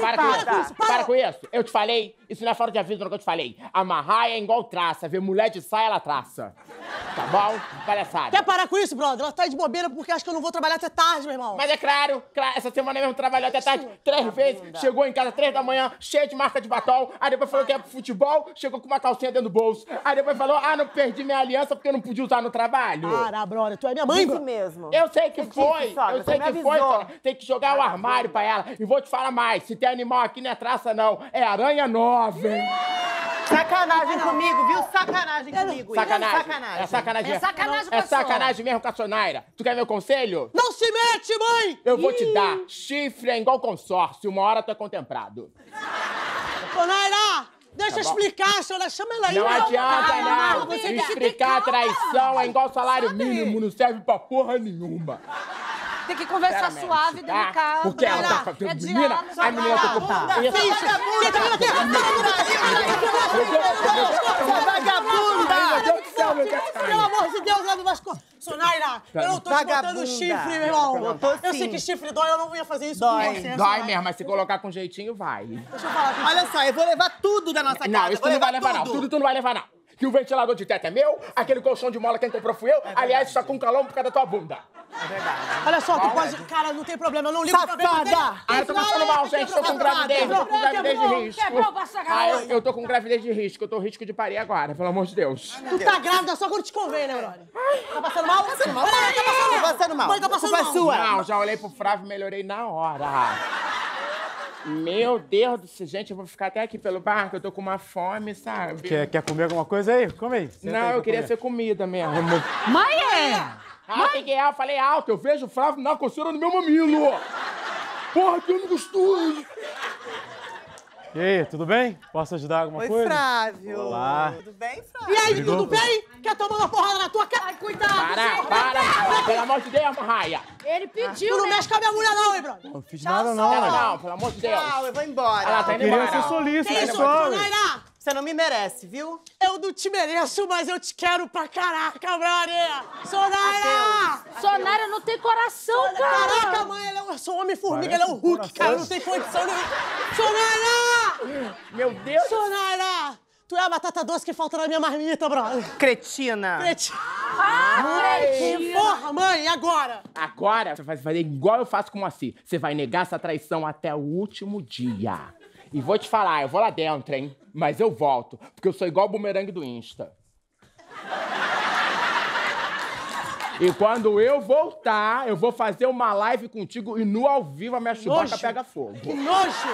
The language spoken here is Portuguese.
Para com isso, para com isso. Eu te falei, isso não é fora de aviso, não é que eu te falei. Amarrar é igual traça, ver mulher de saia, ela traça. Tá bom? Palhaçada. Quer parar com isso, brother? Ela tá de bobeira porque acha que eu não vou trabalhar até tarde, meu irmão. Mas é claro, claro, essa semana mesmo trabalhou até tarde, três vezes, chegou em casa três da manhã, cheia de marca de batom, aí depois falou que ia pro futebol, chegou com uma calcinha dentro do bolso, aí depois falou, ah, não perdi minha aliança porque eu não podia usar no trabalho. Para, brother. Tu é minha mãe, mesmo. Eu sei que foi, disse, sogra, eu sei você que foi, avisou. sogra. tem que jogar o armário pra ela. E vou te falar mais, se tem animal aqui não é traça não, é aranha nova, hein? Sacanagem comigo, viu? Sacanagem comigo. Sacanagem. Sacanagem. É sacanagem. É sacanagem com É sacanagem mesmo com a Sonaira. Tu quer meu conselho? Não se mete, mãe! Eu vou te dar. Chifre é igual consórcio, uma hora tu é contemplado. Ô, Naira, deixa eu Tá explicar, senhora. Chama ela aí. Não adianta, não. que Explicar traição é igual salário sabe? mínimo, não serve pra porra nenhuma. Tem que conversar Sinceramente, suave, tá? delicado. Porque ela tá Naira. fazendo É menina, a menina tá com Vagabunda, tá? Essa vagabunda! Meu Deus do céu, meu Deus. Pelo amor de Deus, leva mais coisas. Sonaira, eu não tô Vagabunda. botando chifre, meu irmão. Eu sei que chifre dói, eu não ia fazer isso Dói. com você. Dói mesmo, mas se colocar com jeitinho, vai. Deixa eu falar com Olha só, eu vou levar tudo da nossa casa. Não, isso tu não vai levar, não. tudo. Tu não vai levar, não. Que o ventilador de teto é meu, aquele colchão de mola quem comprou fui eu. Aliás, só com calão por causa da tua bunda. É verdade. Olha só, tu pode... Cara, não tem problema, eu não ligo pra Safada! Ah, eu tô passando mal, gente. Tô com gravidez, eu tô com gravidez de risco. Quebrou, passa Ah, eu, eu tô com gravidez de risco. Eu tô risco de parir agora, pelo amor de Deus. Tu tá grávida só quando te convém, né, brother? Tá passando mal? Tá passando mal? Tá passando Tô passando mal. Mãe, tá passando Culpa mal. sua. Não, já olhei pro Flávio e melhorei na hora. Meu Deus do céu, gente, eu vou ficar até aqui pelo barco, eu tô com uma fome, sabe? Quer, quer comer alguma coisa aí? Come aí. Senta aí Não, pra eu queria comer. ser comida mesmo. Mãe é! Ah, que que é? Eu falei alto, eu vejo o Flávio na coceira no meu mamilo. Porra, que não gostoso. E aí, tudo bem? Posso ajudar alguma Oi, coisa? Flávio. Olá. Tudo bem, Flávio? E aí, tudo bem? Quer tomar uma porrada na tua cara? Ai, cuidado, Para, gente. para, pelo amor de Deus, Raia. Ele Tu pediu, não né? mexe com a minha mulher não, hein, brother? Não fiz nada não, Não, não, pelo amor de Deus. Tchau, eu vou embora. Ela tá indo Queria embora. ser solícito, Que é isso, ué. Você não me merece, viu? Eu não te mereço, mas eu te quero pra caraca, brother! Sonaira! Sonara não tem coração, Caraca, cara. mãe, ele é, eu sou homem-formiga, ele é um Hulk, coração. cara, não tem condição nenhuma. Sonaira! Meu Deus. Sonaira! Tu é a batata doce que falta na minha marmita, brother. Cretina. Creti- Ah, Que porra, mãe, e agora? Agora, você vai fazer igual eu faço com o Moacir. Você vai negar essa traição até o último dia. E vou te falar, eu vou lá dentro, hein? Mas eu volto, porque eu sou igual o bumerangue do Insta. E quando eu voltar, eu vou fazer uma live contigo e no ao vivo a minha chubaca Nojo. pega fogo. Que nojo!